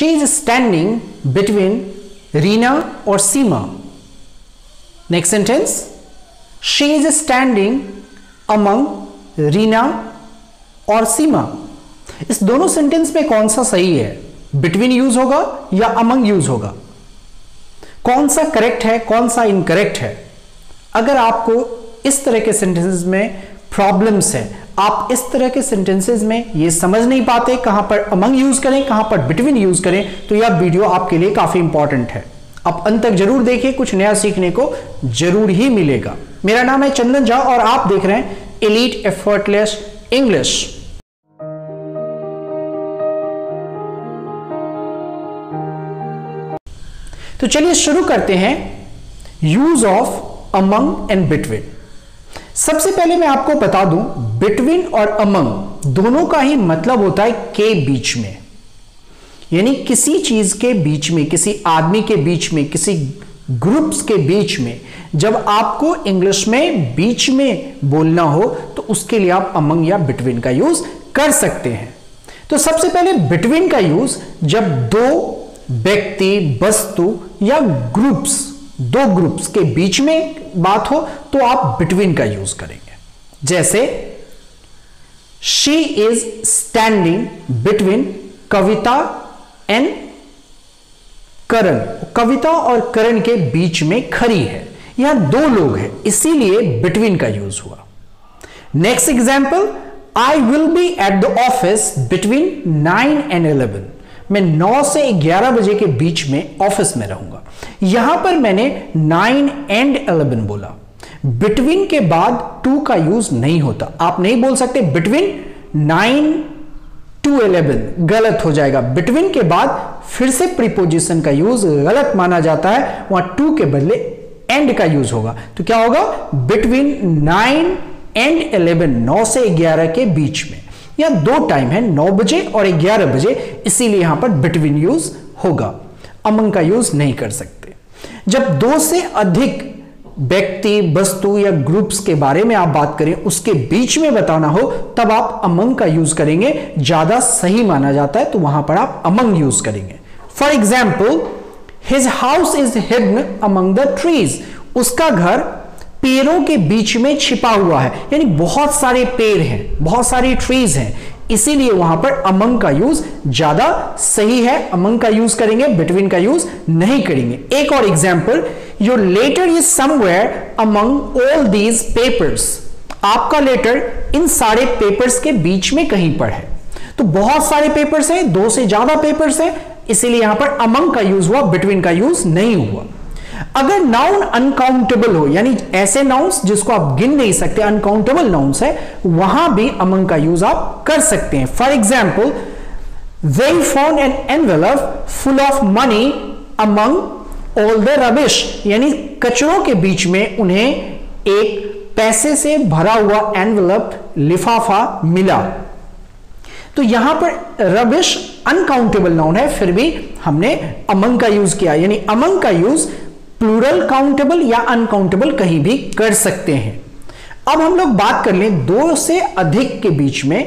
She is standing between Reena और Seema next sentence she is standing among Reena और सीमा इस दोनों sentence में कौन सा सही है? बिटवीन यूज़ होगा या अमंग यूज़ होगा? कौन सा करेक्ट है, कौन सा इनकरेक्ट है? अगर आपको इस तरह के सेंटेंसेस में प्रॉब्लम्स है आप इस तरह के सेंटेंसेज में ये समझ नहीं पाते, कहाँ पर अमंग यूज़ करें, कहाँ पर बिटवीन यूज़ करें तो यह वीडियो आपके लिए काफ़ी इंपॉर्टेंट है। आप अंत तक ज़रूर देखिए, कुछ नया सीखने को ज़रूर ही मिलेगा। मेरा नाम है चंदन झा और आप देख रहे हैं एलीट एफर्टलेस इंग्लिश तो चलिए शुरू करते हैं। Use of among and between सबसे पहले मैं आपको बता दूँ बिटवीन और अमंग दोनों का ही मतलब होता है के बीच में। यानी किसी चीज़ के बीच में, किसी आदमी के बीच में, किसी ग्रुप्स के बीच में, जब आपको इंग्लिश में बीच में बोलना हो तो उसके लिए आप अमंग या बिटवीन का यूज़ कर सकते हैं। तो सबसे पहले बिटवीन का यूज़ जब दो व्यक्ति, वस्तु या ग्रुप्स दो ग्रुप्स के बीच में बात हो तो आप बिटवीन का यूज़ करेंगे। जैसे she is standing between Kavita and Karan. Kavita और करण के बीच में खड़ी है। यहाँ दो लोग हैं, इसीलिए बिटवीन का यूज़ हुआ। Next example I will be at the office between nine and eleven मैं 9 से 11 बजे के बीच में ऑफ़िस में रहूँगा। यहाँ पर मैंने 9 एंड 11 बोला। बिटवीन के बाद टू का यूज़ नहीं होता। आप नहीं बोल सकते, बिटवीन 9 टू 11 गलत हो जाएगा। बिटवीन के बाद फिर से प्रीपोजिशन का यूज़ गलत माना जाता है। वहाँ टू के बदले एंड का यूज़ होगा। तो क्या होगा? बिटवीन 9 एंड 11 9 से 11 के बीच में। या दो टाइम है नौ बजे और 11 बजे, इसीलिए यहाँ पर बिटवीन यूज़ होगा। अमंग का यूज़ नहीं कर सकते। जब दो से अधिक व्यक्ति, वस्तु या ग्रुप्स के बारे में आप बात करें, उसके बीच में बताना हो, तब आप अमंग का यूज़ करेंगे। ज़्यादा सही माना जाता है तो वहाँ पर आप अमंग यूज़ करेंगे। For example his house is hidden among the trees उसका घर पेड़ों के बीच में छिपा हुआ है, यानी बहुत सारे पेड़ हैं, बहुत सारी ट्रीज हैं। इसीलिए वहाँ पर अमंग का यूज़ ज़्यादा सही है। अमंग का यूज़ करेंगे बिटवीन का यूज़ नहीं करेंगे। एक और example your letter is somewhere among all these papers आपका लेटर इन सारे पेपर्स के बीच में कहीं पर है। तो बहुत सारे पेपर्स हैं, दो से ज़्यादा पेपर्स हैं, इसीलिए यहाँ पर अमंग का यूज़ हुआ बिटवीन का यूज़ नहीं हुआ। अगर नाउन अनकाउंटेबल हो, यानी ऐसे नाउन्स जिसको आप गिन नहीं सकते अनकाउंटेबल नाउन्स है, वहाँ भी अमंग का यूज़ आप कर सकते हैं। For example they found an envelope full of money among all the rubbish यानी कचरों के बीच में उन्हें एक पैसे से भरा हुआ एनवेलप लिफाफा मिला। तो यहाँ पर रबिश अनकाउंटेबल नाउन है, फिर भी हमने अमंग का यूज़ किया। यानी अमंग का यूज़ प्लूरल काउंटेबल या अनकाउंटेबल कहीं भी कर सकते हैं। अब हम लोग बात कर लें दो से अधिक के बीच में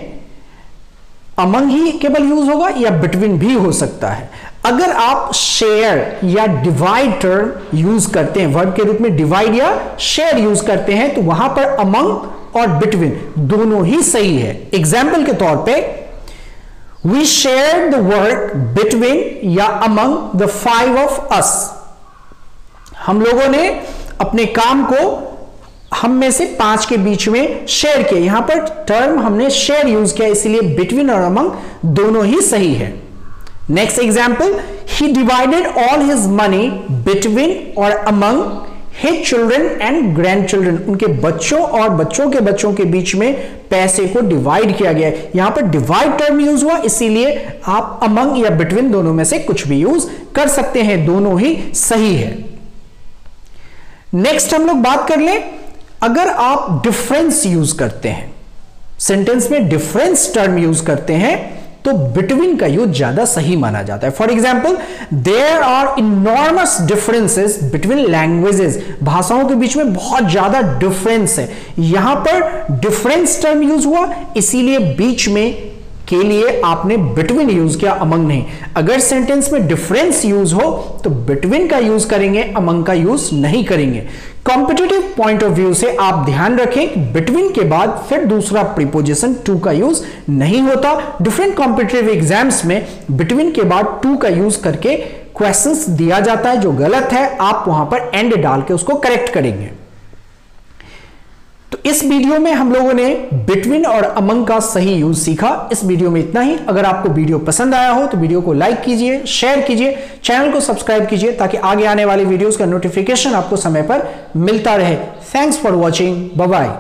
अमंग ही केवल यूज़ होगा या बिटवीन भी हो सकता है। अगर आप शेयर या डिवाइड टर्म यूज़ करते हैं वर्ड के रूप में डिवाइड या शेयर यूज़ करते हैं तो वहाँ पर अमंग और बिटवीन दोनों ही सही है। एग्ज़ाम्पल के तौर पे we share the work between या among the five of us हम लोगों ने अपने काम को हम में से पाँच के बीच में शेयर किया। यहाँ पर टर्म हमने शेयर यूज़ किया, इसलिए बिटवीन और अमंग दोनों ही सही है। Next example he divided all his money between और among his children and grandchildren उनके बच्चों और बच्चों के बच्चों के बीच में पैसे को डिवाइड किया गया यहाँ पर डिवाइड टर्म यूज़ हुआ, इसीलिए आप अमंग या बिटवीन दोनों में से कुछ भी यूज़ कर सकते हैं। दोनों ही सही है। नेक्स्ट हम लोग बात कर लें, अगर आप डिफरेंस यूज़ करते हैं सेंटेंस में डिफरेंस टर्म यूज़ करते हैं तो बिटवीन का यूज़ ज़्यादा सही माना जाता है। For example there are enormous differences between languages भाषाओं के बीच में बहुत ज़्यादा डिफरेंस है। यहाँ पर डिफरेंस टर्म यूज़ हुआ, इसीलिए बीच में के लिए आपने बिटवीन यूज़ किया अमंग नहीं। अगर सेंटेंस में डिफरेंस यूज़ हो तो बिटवीन का यूज़ करेंगे अमंग का यूज़ नहीं करेंगे। कॉम्पिटेटिव पॉइंट ऑफ़ व्यू से आप ध्यान रखें बिटवीन के बाद फिर दूसरा प्रीपोजिशन टू का यूज़ नहीं होता। डिफरेंट कॉम्पिटेटिव एग्ज़ाम्स में बिटवीन के बाद टू का यूज़ करके क्वेश्चंस दिया जाता है, जो गलत है, आप वहाँ पर एंड डाल के उसको करेक्ट करेंगे। इस वीडियो में हम लोगों ने बिटवीन और अमंग का सही यूज़ सीखा। इस वीडियो में इतना ही। अगर आपको वीडियो पसंद आया हो तो वीडियो को लाइक कीजिए, शेयर कीजिए, चैनल को सब्सक्राइब कीजिए, ताकि आगे आने वाली वीडियोस का नोटिफिकेशन आपको समय पर मिलता रहे। Thanks for watching bye